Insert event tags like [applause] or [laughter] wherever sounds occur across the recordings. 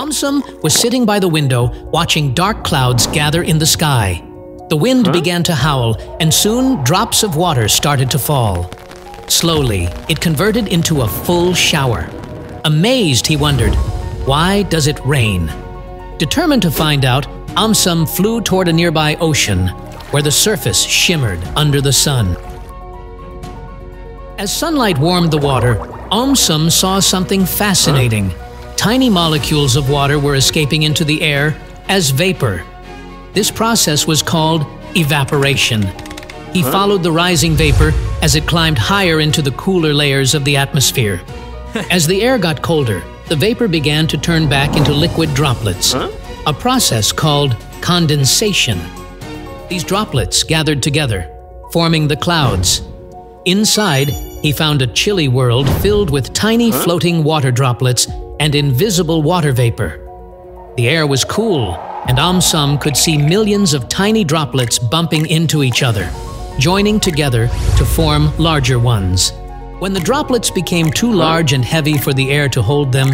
Aumsum was sitting by the window watching dark clouds gather in the sky. The wind began to howl, and soon drops of water started to fall. Slowly, it converted into a full shower. Amazed, he wondered, why does it rain? Determined to find out, Aumsum flew toward a nearby ocean, where the surface shimmered under the sun. As sunlight warmed the water, Aumsum saw something fascinating. Tiny molecules of water were escaping into the air as vapor. This process was called evaporation. He followed the rising vapor as it climbed higher into the cooler layers of the atmosphere. [laughs] As the air got colder, the vapor began to turn back into liquid droplets, a process called condensation. These droplets gathered together, forming the clouds. Inside, he found a chilly world filled with tiny floating water droplets and invisible water vapor. The air was cool, and Aumsum could see millions of tiny droplets bumping into each other, joining together to form larger ones. When the droplets became too large and heavy for the air to hold them,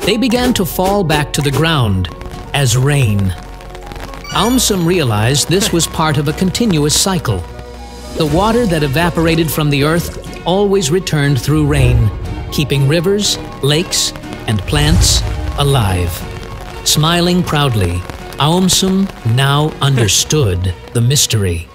they began to fall back to the ground as rain. Aumsum realized this was part of a continuous cycle. The water that evaporated from the earth always returned through rain, keeping rivers, lakes, and plants alive. Smiling proudly, Aumsum now understood the mystery.